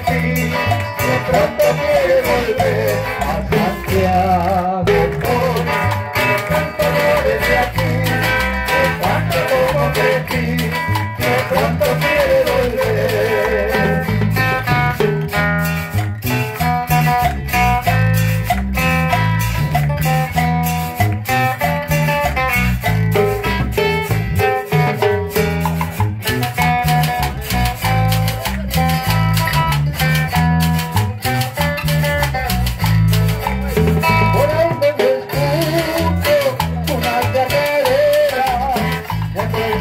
aqui.